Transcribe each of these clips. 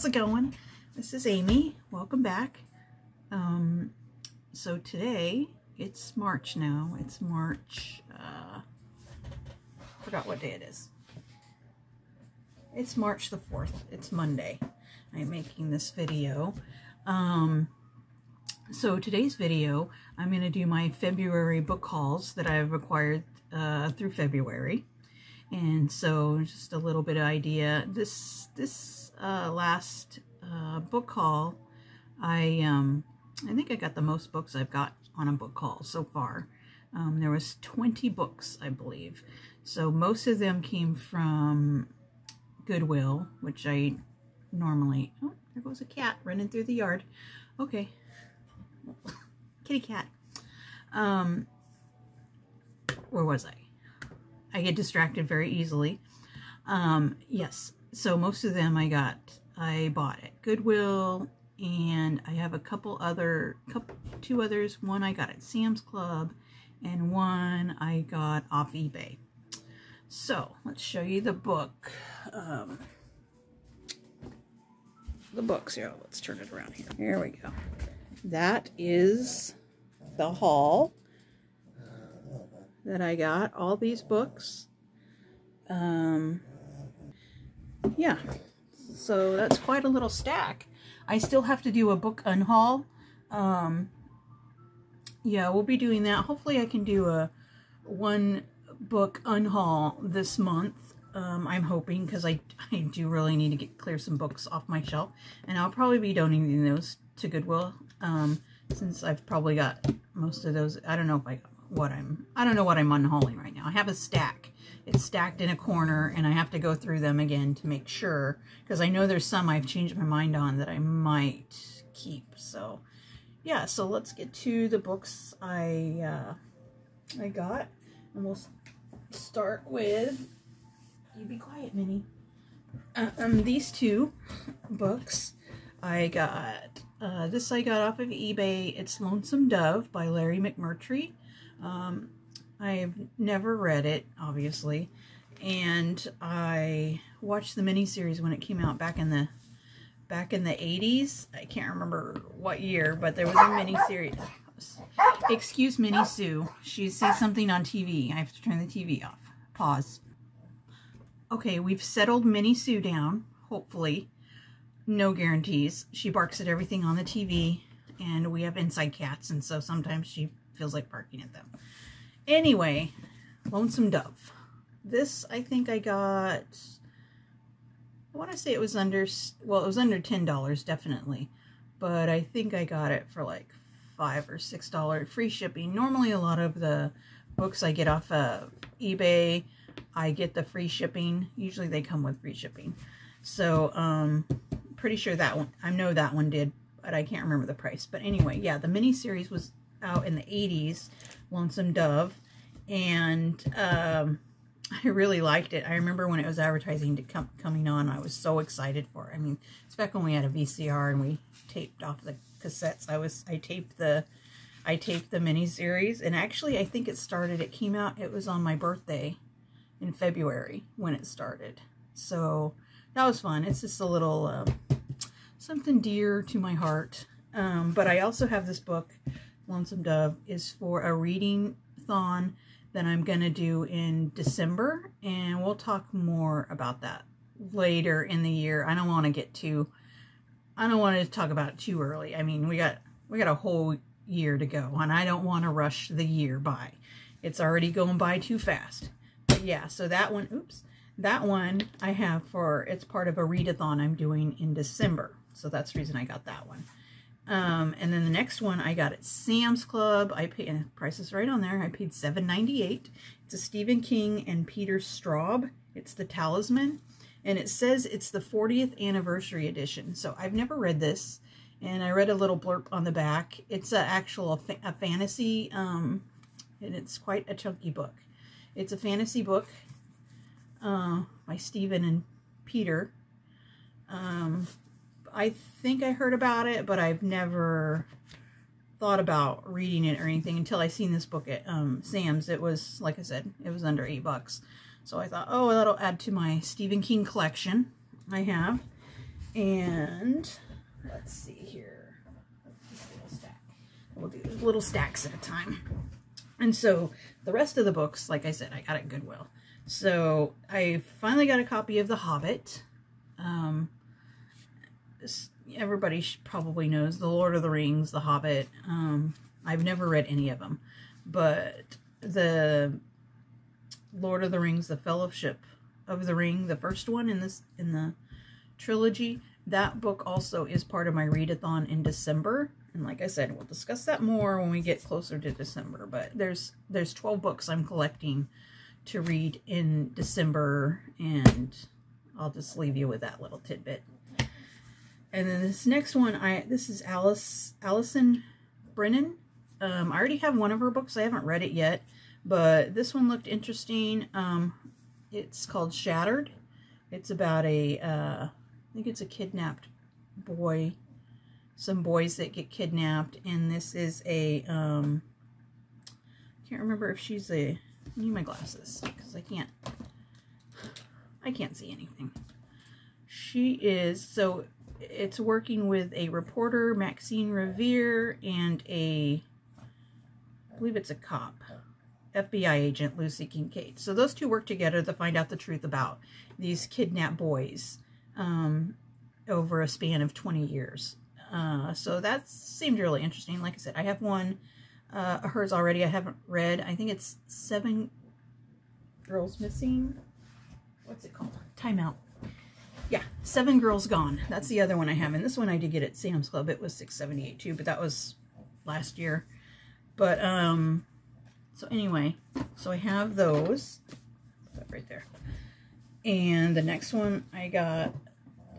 How's it going? This is Amy. Welcome back. Um, so today, it's March now. It's March, uh, forgot what day it is. It's March the 4th. It's Monday. I'm making this video. Um, so today's video, I'm going to do my February book hauls that I've acquired uh, through February. And so just a little bit of idea. This, this uh, last uh, book haul, I um, I think I got the most books I've got on a book haul so far. Um, there was 20 books, I believe. So most of them came from Goodwill, which I normally... Oh, there goes a cat running through the yard. Okay. Kitty cat. Um, where was I? I get distracted very easily. Um, yes, so most of them I got, I bought at Goodwill, and I have a couple other, couple, two others. One I got at Sam's Club, and one I got off eBay. So let's show you the book. Um, the books here. Let's turn it around here. Here we go. That is the haul that I got. All these books. Um, yeah, so that's quite a little stack. I still have to do a book unhaul. Um, yeah, we'll be doing that. Hopefully I can do a one book unhaul this month. Um, I'm hoping because I, I do really need to get clear some books off my shelf. And I'll probably be donating those to Goodwill um, since I've probably got most of those. I don't know if I what I'm, I don't know what I'm unhauling right now. I have a stack it's stacked in a corner and I have to go through them again to make sure because I know there's some I've changed my mind on that I might keep. So yeah, so let's get to the books I uh, I got and we'll start with you be quiet Minnie. Uh, um, these two books I got uh, this I got off of eBay. It's Lonesome Dove by Larry McMurtry. Um, I've never read it, obviously, and I watched the miniseries when it came out back in the back in the 80s. I can't remember what year, but there was a miniseries. Excuse Minnie Sue. She sees something on TV. I have to turn the TV off. Pause. Okay, we've settled Minnie Sue down, hopefully. No guarantees. She barks at everything on the TV, and we have inside cats, and so sometimes she feels like barking at them. Anyway, Lonesome Dove. This, I think I got, I want to say it was under, well, it was under $10, definitely. But I think I got it for like 5 or $6 free shipping. Normally, a lot of the books I get off of eBay, I get the free shipping. Usually they come with free shipping. So, um, pretty sure that one, I know that one did, but I can't remember the price. But anyway, yeah, the mini series was out in the 80s, Lonesome Dove, and um, I really liked it. I remember when it was advertising to come coming on, I was so excited for it. I mean, it's back when we had a VCR and we taped off the cassettes. I was I taped the I taped the miniseries, and actually, I think it started. It came out. It was on my birthday in February when it started. So that was fun. It's just a little uh, something dear to my heart. Um, but I also have this book Lonesome Dove is for a reading thon that I'm going to do in December, and we'll talk more about that later in the year. I don't want to get too, I don't want to talk about it too early. I mean, we got, we got a whole year to go, and I don't want to rush the year by. It's already going by too fast. But yeah, so that one, oops, that one I have for, it's part of a readathon I'm doing in December. So that's the reason I got that one. Um, and then the next one I got at Sam's Club. I paid, and price is right on there. I paid $7.98. It's a Stephen King and Peter Straub. It's the Talisman. And it says it's the 40th anniversary edition. So I've never read this. And I read a little blurb on the back. It's an actual a fantasy, um, and it's quite a chunky book. It's a fantasy book uh, by Stephen and Peter. Um, I think I heard about it, but I've never thought about reading it or anything until I seen this book at um, Sam's. It was, like I said, it was under eight bucks. So I thought, oh, that'll add to my Stephen King collection I have. And let's see here. We'll do little stacks at a time. And so the rest of the books, like I said, I got at Goodwill. So I finally got a copy of The Hobbit. Um, everybody probably knows The Lord of the Rings, The Hobbit. Um, I've never read any of them, but the Lord of the Rings, The Fellowship of the Ring, the first one in this in the trilogy, that book also is part of my readathon in December. And like I said, we'll discuss that more when we get closer to December. But there's there's 12 books I'm collecting to read in December, and I'll just leave you with that little tidbit. And then this next one, I this is Alice Allison Brennan. Um, I already have one of her books. I haven't read it yet, but this one looked interesting. Um, it's called Shattered. It's about a, uh, I think it's a kidnapped boy, some boys that get kidnapped, and this is a, um, I can't remember if she's a, I need my glasses, because I can't, I can't see anything. She is, so it's working with a reporter, Maxine Revere, and a, I believe it's a cop, FBI agent, Lucy Kincaid. So those two work together to find out the truth about these kidnapped boys um, over a span of 20 years. Uh, so that seemed really interesting. Like I said, I have one uh, hers already I haven't read. I think it's Seven Girls Missing. What's it called? Timeout. Yeah, Seven Girls Gone. That's the other one I have. And this one I did get at Sam's Club. It was six seventy eight too, but that was last year. But, um, so anyway, so I have those. right there. And the next one I got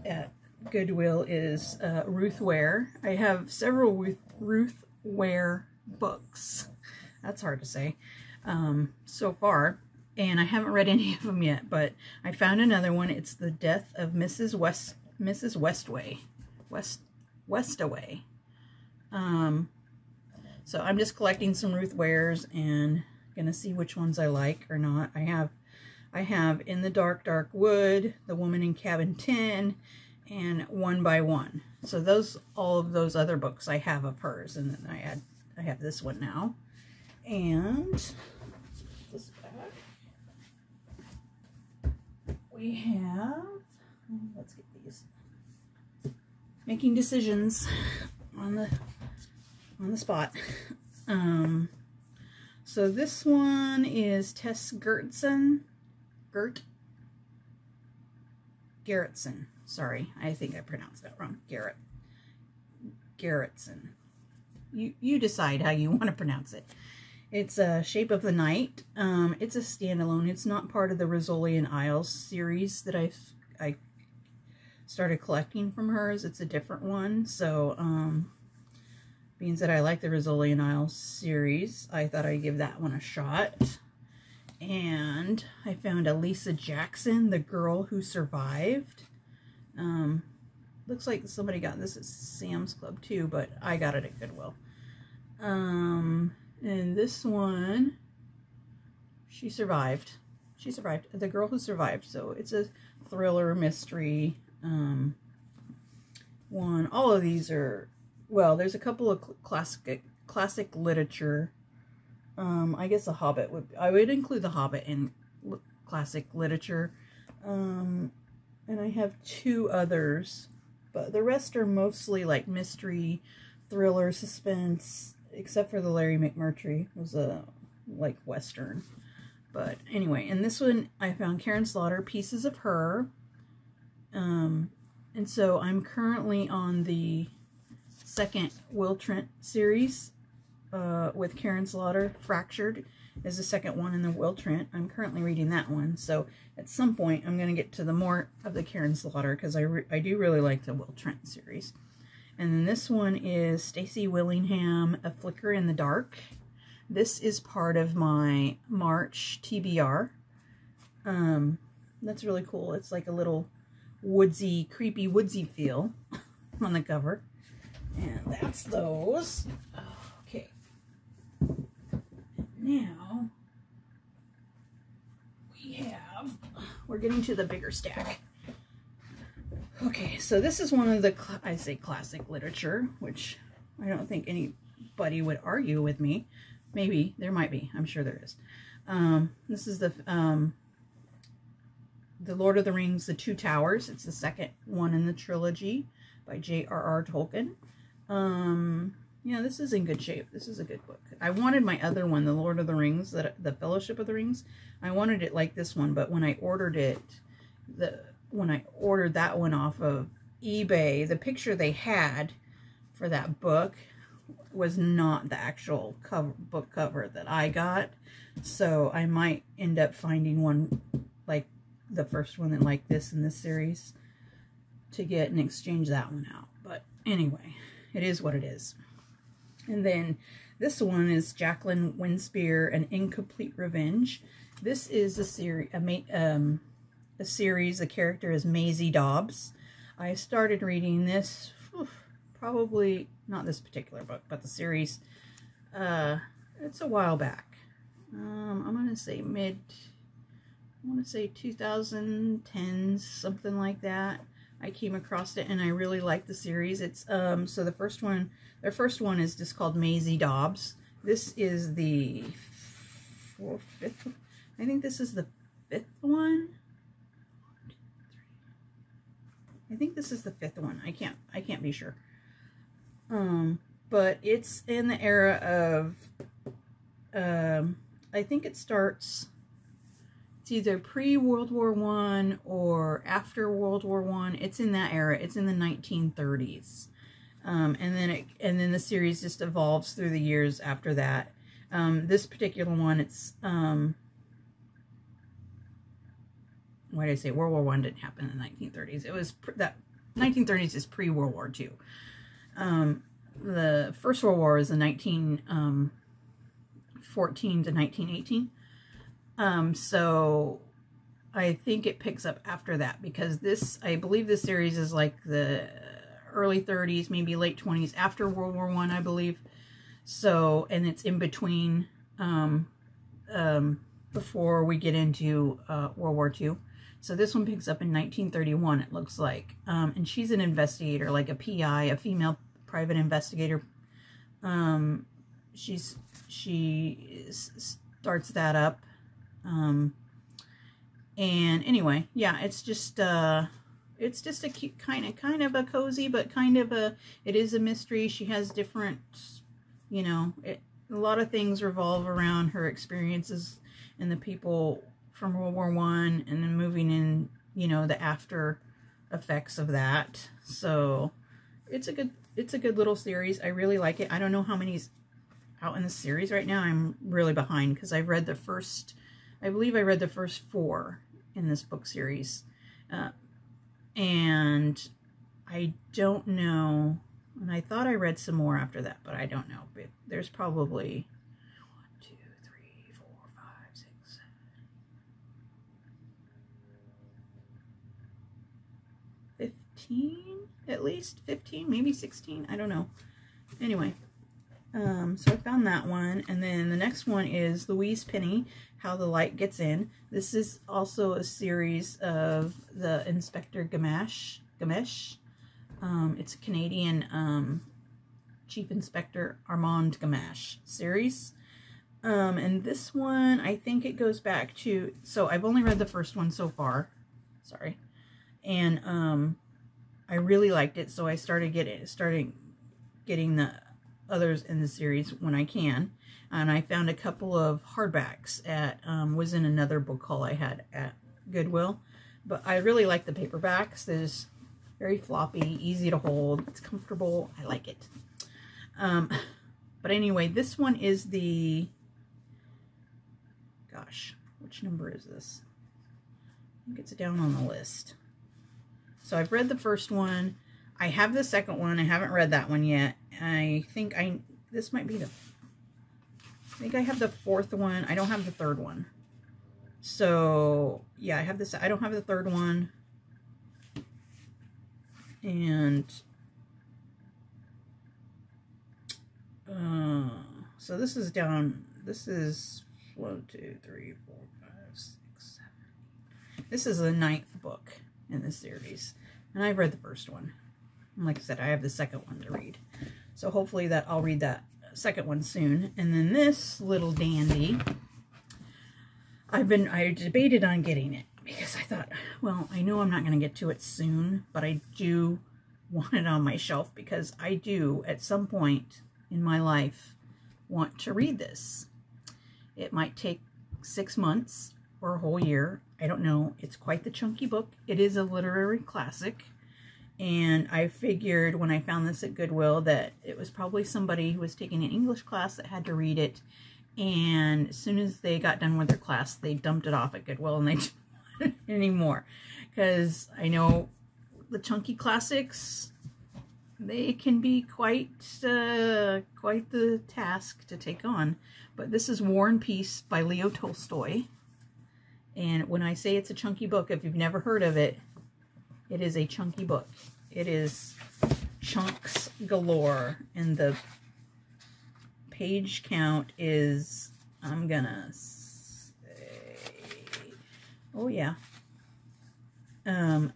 at Goodwill is uh, Ruth Ware. I have several Ruth, Ruth Ware books. That's hard to say um, so far and I haven't read any of them yet, but I found another one. It's The Death of Mrs. West, Mrs. Westaway, West, Westaway. Um, so I'm just collecting some Ruth Wares and gonna see which ones I like or not. I have, I have In the Dark, Dark Wood, The Woman in Cabin 10, and One by One. So those, all of those other books I have of hers, and then I had, I have this one now. And this back we have, let's get these, making decisions on the, on the spot. Um, so this one is Tess Gertson, Gert, Gerritsen. Sorry, I think I pronounced that wrong. Garrett, Gerritsen. You, you decide how you want to pronounce it. It's a Shape of the Night. Um, it's a standalone. It's not part of the Rizzoli and Isles series that I I started collecting from hers. It's a different one. So, um, being that I like the Rizzoli and Isles series, I thought I'd give that one a shot. And I found a Lisa Jackson, The Girl Who Survived. Um, looks like somebody got this at Sam's Club too, but I got it at Goodwill. Um, and this one, she survived. She survived. The Girl Who Survived. So it's a thriller mystery um, one. All of these are, well, there's a couple of classic classic literature. Um, I guess The Hobbit would, I would include The Hobbit in classic literature. Um, and I have two others, but the rest are mostly like mystery, thriller, suspense, except for the Larry McMurtry was a like western. But anyway, and this one I found Karin Slaughter, Pieces of Her. Um, and so I'm currently on the second Will Trent series uh, with Karin Slaughter. Fractured is the second one in the Will Trent. I'm currently reading that one. So at some point I'm going to get to the more of the Karin Slaughter because I, I do really like the Will Trent series. And then this one is Stacy Willingham, A Flicker in the Dark. This is part of my March TBR. Um, that's really cool. It's like a little woodsy, creepy woodsy feel on the cover. And that's those. Okay. Now, we have, we're getting to the bigger stack. Okay, so this is one of the, I say classic literature, which I don't think anybody would argue with me. Maybe, there might be, I'm sure there is. Um, this is the, um, the Lord of the Rings, The Two Towers. It's the second one in the trilogy by J.R.R. Tolkien. Um, yeah, this is in good shape. This is a good book. I wanted my other one, The Lord of the Rings, the, the Fellowship of the Rings. I wanted it like this one, but when I ordered it, the when I ordered that one off of eBay, the picture they had for that book was not the actual cover, book cover that I got. So I might end up finding one like the first one that like this in this series to get and exchange that one out. But anyway, it is what it is. And then this one is Jacqueline Winspear, An Incomplete Revenge. This is a series, a, um, a series. The character is Maisie Dobbs. I started reading this whew, probably not this particular book, but the series. Uh, it's a while back. Um, I'm gonna say mid. I want to say 2010s, something like that. I came across it and I really like the series. It's um so the first one, their first one is just called Maisie Dobbs. This is the fourth, fifth. I think this is the fifth one. I think this is the fifth one. I can't I can't be sure. Um, but it's in the era of um I think it starts it's either pre-World War One or after World War One. It's in that era. It's in the 1930s. Um, and then it and then the series just evolves through the years after that. Um, this particular one, it's um, why did I say World War One didn't happen in the 1930s? It was that 1930s is pre World War Two. Um, the First World War is the 1914 um, to 1918. Um, so I think it picks up after that because this, I believe this series is like the early 30s, maybe late 20s, after World War One, I, I believe. So, and it's in between um, um, before we get into uh, World War II. So this one picks up in 1931, it looks like. Um, and she's an investigator, like a PI, a female private investigator. Um, she's she starts that up. Um, and anyway, yeah, it's just uh, it's just a cute kind of kind of a cozy, but kind of a it is a mystery. She has different, you know, it, a lot of things revolve around her experiences and the people from World War One, and then moving in, you know, the after effects of that. So it's a good it's a good little series. I really like it. I don't know how many's out in the series right now. I'm really behind because I've read the first, I believe I read the first four in this book series. Uh, and I don't know, and I thought I read some more after that, but I don't know. There's probably 15 at least 15 maybe 16 I don't know. Anyway um, so I found that one and then the next one is Louise Penny How the Light Gets In. This is also a series of the Inspector Gamache Gamache um, it's a Canadian um, Chief Inspector Armand Gamache series. Um, and this one I think it goes back to so I've only read the first one so far sorry. And um I really liked it, so I started getting starting getting the others in the series when I can. And I found a couple of hardbacks at um, was in another book haul I had at Goodwill. But I really like the paperbacks. There's very floppy, easy to hold. It's comfortable. I like it. Um, but anyway, this one is the, gosh, which number is this? I think it's down on the list. So I've read the first one. I have the second one. I haven't read that one yet. I think I, this might be the, I think I have the fourth one. I don't have the third one. So yeah, I have this, I don't have the third one. And, uh, so this is down, this is one, two, three, four, five, six, seven. This is the ninth book in this series. And I've read the first one. And like I said, I have the second one to read. So hopefully that I'll read that second one soon. And then this little dandy, I've been, I debated on getting it because I thought, well, I know I'm not going to get to it soon, but I do want it on my shelf because I do, at some point in my life, want to read this. It might take six months or a whole year. I don't know. It's quite the chunky book. It is a literary classic. And I figured when I found this at Goodwill that it was probably somebody who was taking an English class that had to read it. And as soon as they got done with their class, they dumped it off at Goodwill and they didn't want it anymore. Because I know the chunky classics, they can be quite, uh, quite the task to take on. But this is War and Peace by Leo Tolstoy. And when I say it's a chunky book, if you've never heard of it, it is a chunky book. It is chunks galore. And the page count is, I'm gonna say, oh yeah, um,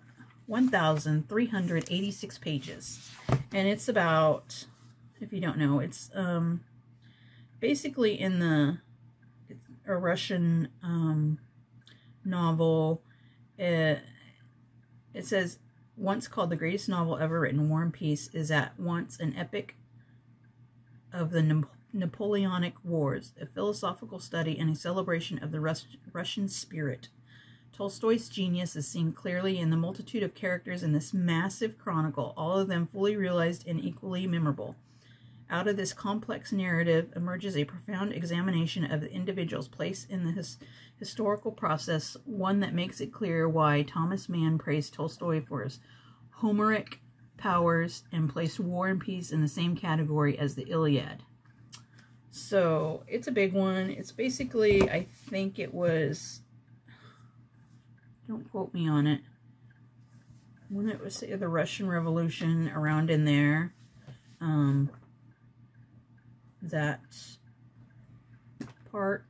1,386 pages. And it's about, if you don't know, it's um, basically in the, a Russian um, novel. It, it says, once called the greatest novel ever written, War and Peace is at once an epic of the Napoleonic Wars, a philosophical study and a celebration of the Rus Russian spirit. Tolstoy's genius is seen clearly in the multitude of characters in this massive chronicle, all of them fully realized and equally memorable. Out of this complex narrative emerges a profound examination of the individual's place in the his historical process, one that makes it clear why Thomas Mann praised Tolstoy for his Homeric powers and placed War and Peace in the same category as the Iliad. So it's a big one. It's basically, I think it was, don't quote me on it, when it was the Russian Revolution around in there. Um, that part.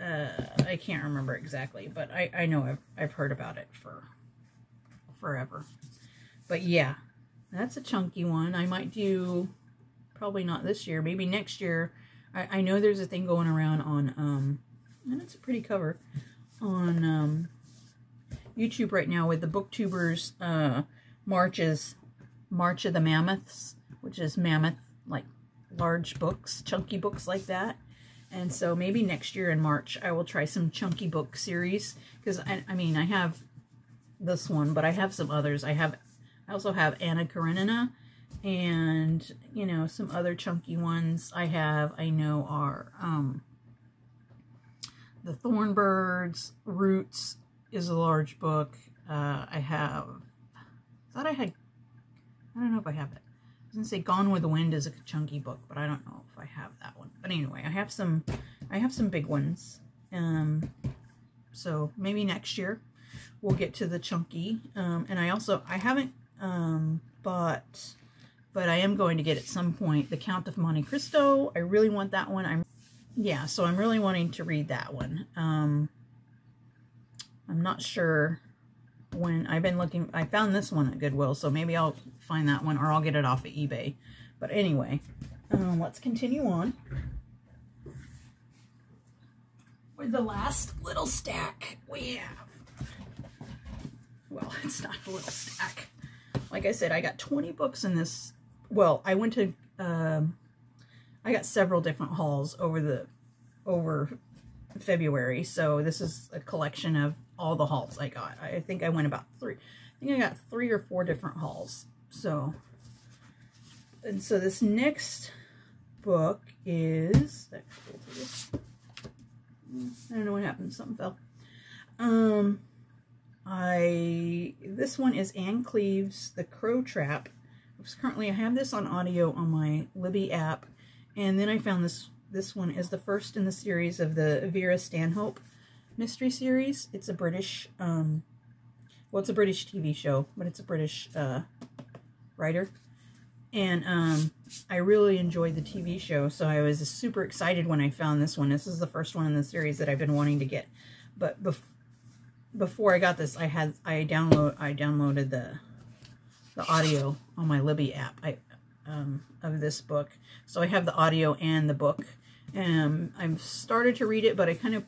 Uh, I can't remember exactly, but I, I know I've, I've heard about it for forever. But yeah, that's a chunky one. I might do, probably not this year, maybe next year. I, I know there's a thing going around on, um, and it's a pretty cover, on um, YouTube right now with the booktubers uh, marches, March of the Mammoths, which is mammoth, like large books, chunky books like that. And so maybe next year in March, I will try some chunky book series. Because, I, I mean, I have this one, but I have some others. I have, I also have Anna Karenina and, you know, some other chunky ones I have, I know are, um, The Thornbirds, Roots is a large book. Uh, I have, I thought I had, I don't know if I have it going to say Gone with the Wind is a chunky book, but I don't know if I have that one. But anyway, I have some, I have some big ones. Um, so maybe next year we'll get to the chunky. Um, and I also, I haven't um, bought, but I am going to get at some point, The Count of Monte Cristo. I really want that one. I'm, yeah, so I'm really wanting to read that one. Um, I'm not sure when I've been looking, I found this one at Goodwill, so maybe I'll find that one or I'll get it off of eBay. But anyway, um, let's continue on with the last little stack we have. Well, it's not a little stack. Like I said, I got 20 books in this. Well, I went to, um, I got several different hauls over the, over February. So this is a collection of all the hauls I got. I think I went about three. I think I got three or four different hauls. So, and so this next book is, I don't know what happened, something fell. Um, I, this one is Ann Cleeves The Crow Trap. Currently, I have this on audio on my Libby app, and then I found this, this one is the first in the series of the Vera Stanhope mystery series. It's a British, um, well, it's a British TV show, but it's a British uh, writer. And um, I really enjoyed the TV show, so I was super excited when I found this one. This is the first one in the series that I've been wanting to get. But bef before I got this, I had I download I downloaded the the audio on my Libby app I um, of this book. So I have the audio and the book. And I've started to read it, but I kind of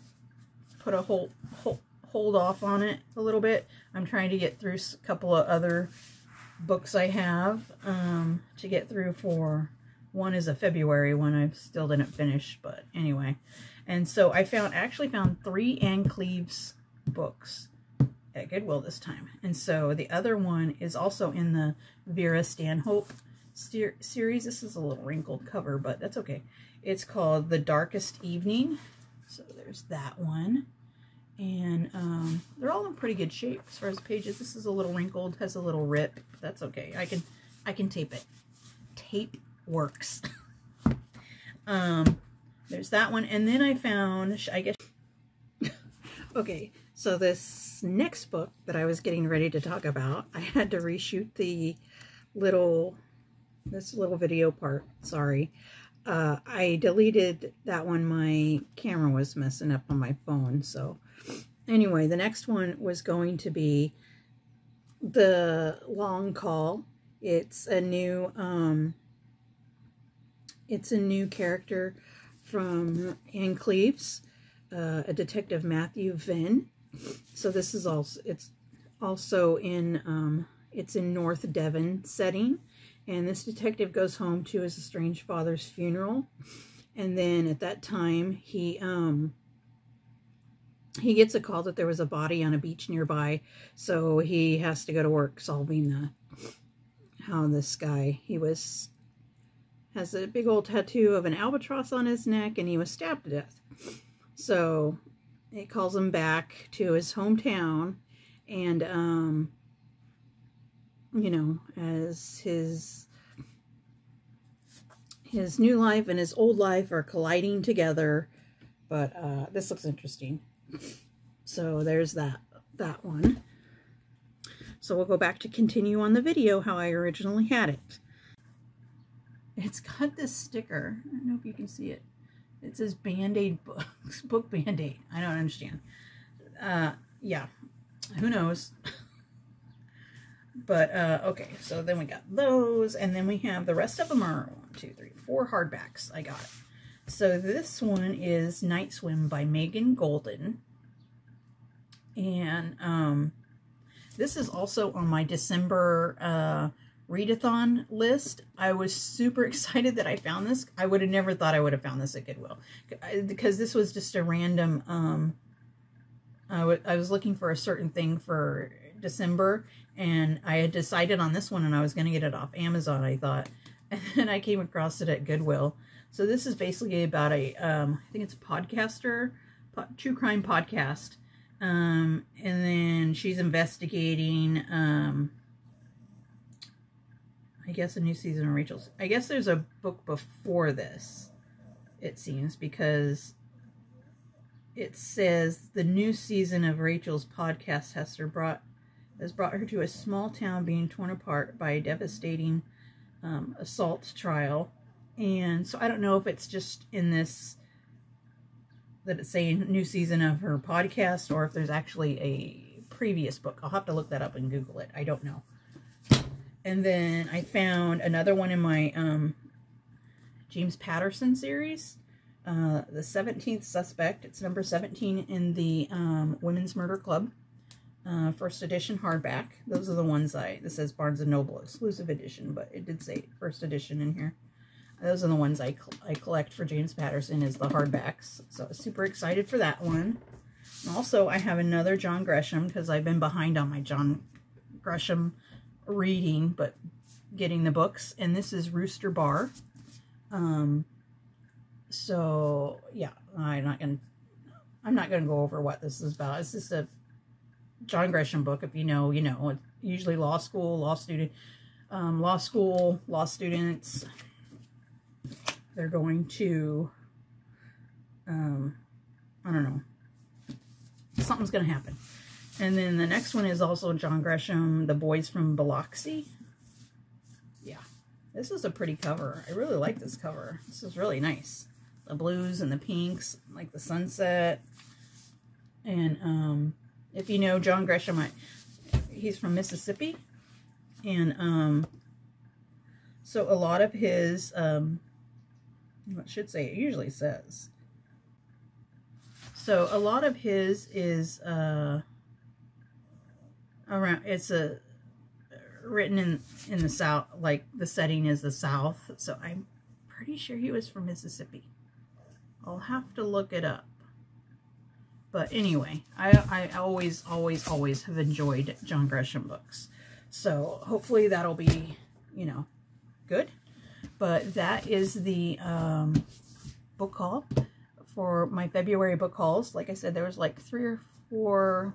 put a hold, hold off on it a little bit. I'm trying to get through a couple of other books I have um, to get through for one is a February one I still didn't finish, but anyway. And so I found actually found three Ann Cleeves books at Goodwill this time. And so the other one is also in the Vera Stanhope series. This is a little wrinkled cover, but that's okay. It's called The Darkest Evening. So there's that one. And um, they're all in pretty good shape as far as pages. This is a little wrinkled, has a little rip. That's okay. I can I can tape it. Tape works. um, there's that one. And then I found, I guess, okay, so this next book that I was getting ready to talk about, I had to reshoot the little, this little video part, sorry. Uh, I deleted that one. My camera was messing up on my phone. So anyway, the next one was going to be The Long Call. It's a new, um, it's a new character from Ann Cleeves, uh, a detective Matthew Venn. So this is also, it's also in, um, it's in North Devon setting. And this detective goes home to his estranged father's funeral. And then at that time, he, um, he gets a call that there was a body on a beach nearby. So he has to go to work solving the, how this guy, he was has a big old tattoo of an albatross on his neck, and he was stabbed to death. So it calls him back to his hometown, and, um, you know, as his his new life and his old life are colliding together. But uh, this looks interesting. So there's that that one. So we'll go back to continue on the video how I originally had it. It's got this sticker. I don't know if you can see it. It says Band-Aid books, book Band-Aid. I don't understand. Uh, yeah, who knows? but, uh, okay, so then we got those, and then we have the rest of them are one, two, three, four hardbacks. I got it. So this one is Night Swim by Megan Goldin. And, um, this is also on my December, uh, readathon list. I was super excited that I found this. I would have never thought I would have found this at Goodwill because this was just a random, um, I, was looking for a certain thing for December and I had decided on this one and I was going to get it off Amazon, I thought. And then I came across it at Goodwill. So this is basically about a, um, I think it's a podcaster, po true crime podcast. Um, and then she's investigating, um, I guess a new season of Rachel's. I guess there's a book before this, it seems, because it says the new season of Rachel's podcast has brought has brought her to a small town being torn apart by a devastating um, assault trial. And so I don't know if it's just in this that it's saying new season of her podcast or if there's actually a previous book. I'll have to look that up and Google it. I don't know. And then I found another one in my um, James Patterson series, uh, The 17th Suspect. It's number 17 in the um, Women's Murder Club. Uh, first edition hardback. Those are the ones I, this says Barnes & Noble exclusive edition, but it did say first edition in here. Those are the ones I, I collect for James Patterson is the hardbacks. So super excited for that one. also, I have another John Grisham because I've been behind on my John Grisham reading, but getting the books. And this is Rooster Bar. Um, so yeah, I'm not gonna I'm not gonna go over what this is about. It's just a John Grisham book. If you know, you know. Usually law school, law student, um, law school, law students. They're going to, um, I don't know. Something's gonna happen. And then the next one is also John Grisham, The Boys from Biloxi. Yeah, this is a pretty cover. I really like this cover. This is really nice. The blues and the pinks, like the sunset. And um, if you know John Grisham, I, he's from Mississippi. And um, so a lot of his, um, what should say, it usually says. So a lot of his is uh, around, it's a written in, in the South, like the setting is the South. So I'm pretty sure he was from Mississippi. I'll have to look it up. But anyway, I, I always, always, always have enjoyed John Grisham books. So hopefully that'll be, you know, good. But that is the um, book haul for my February book hauls. Like I said, there was like three or four,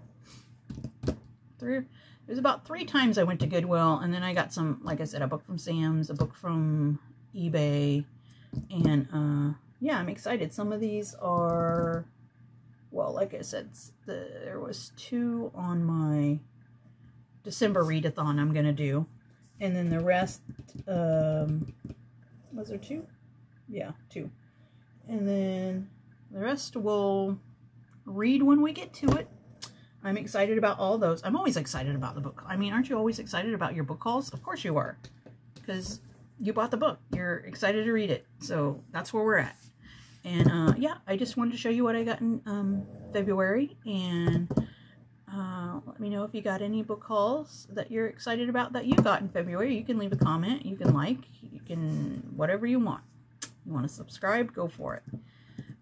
three, it was about three times I went to Goodwill. And then I got some, like I said, a book from Sam's, a book from eBay. And uh, yeah, I'm excited. Some of these are well, like I said, the, there was two on my December readathon I'm going to do. And then the rest, um, was there two? Yeah, two. And then the rest we'll read when we get to it. I'm excited about all those. I'm always excited about the book. I mean, aren't you always excited about your book hauls? Of course you are. Because you bought the book. You're excited to read it. So that's where we're at. And uh, yeah, I just wanted to show you what I got in um, February. And me know if you got any book hauls that you're excited about that you got in February. You can leave a comment. You can like. You can whatever you want. You want to subscribe? Go for it.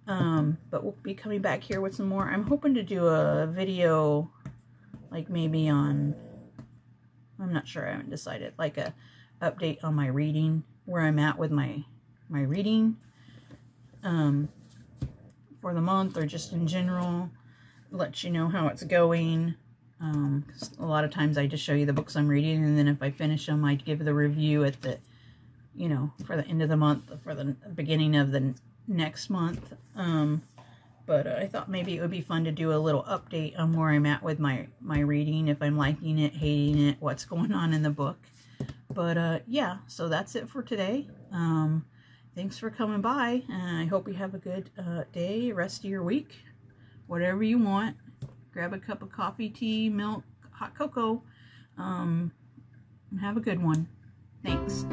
Um, but we'll be coming back here with some more. I'm hoping to do a video like maybe on, I'm not sure, I haven't decided, like a update on my reading, where I'm at with my, my reading um, for the month or just in general. Let you know how it's going. Um, a lot of times I just show you the books I'm reading and then if I finish them, I give the review at the, you know, for the end of the month, for the beginning of the next month. Um, but I thought maybe it would be fun to do a little update on where I'm at with my, my reading, if I'm liking it, hating it, what's going on in the book. But uh, yeah, so that's it for today. Um, thanks for coming by. And I hope you have a good uh, day, rest of your week, whatever you want. Grab a cup of coffee, tea, milk, hot cocoa, um, and have a good one. Thanks.